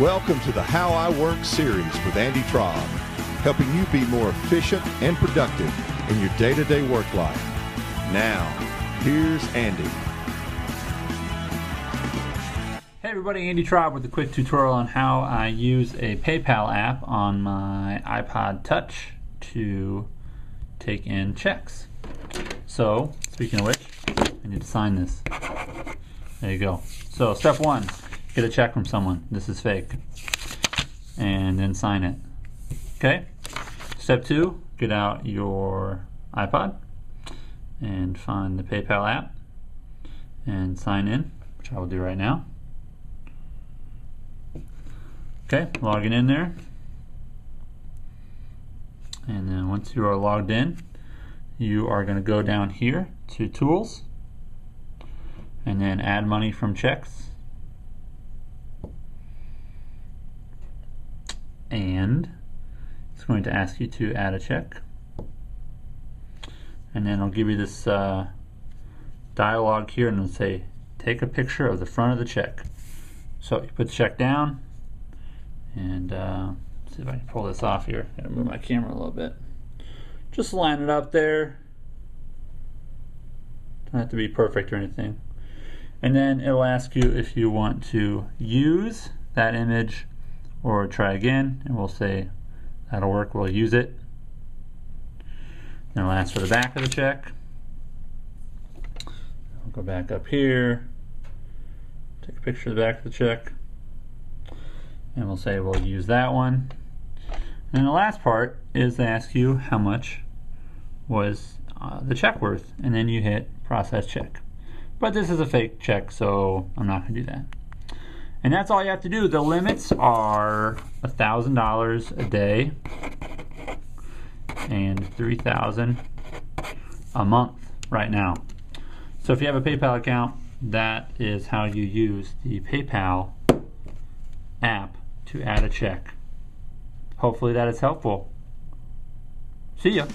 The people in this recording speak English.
Welcome to the How I Work series with Andy Traub, helping you be more efficient and productive in your day to day work life. Now, here's Andy. Hey everybody, Andy Traub with a quick tutorial on how I use a PayPal app on my iPod Touch to take in checks. So, speaking of which, I need to sign this. There you go. So, step one, get a check from someone. This is fake. And then sign it. Okay? Step two, get out your iPod and find the PayPal app and sign in, which I will do right now. Okay, logging in there. And then once you are logged in, you are going to go down here to Tools and then Add Money from Checks. And it's going to ask you to add a check. And then it'll give you this uh, dialog here and it'll say, take a picture of the front of the check. So you put the check down, and uh, see if I can pull this off here. Gotta move my camera a little bit. Just line it up there. Don't have to be perfect or anything. And then it'll ask you if you want to use that image or try again, and we'll say that'll work, we'll use it. It'll ask for the back of the check. I'll go back up here, take a picture of the back of the check and we'll say we'll use that one. And the last part is to ask you how much was uh, the check worth, and then you hit process check. But this is a fake check, so I'm not going to do that. And that's all you have to do. The limits are $1,000 a day and 3000 a month right now. So if you have a PayPal account, that is how you use the PayPal app to add a check. Hopefully that is helpful. See ya.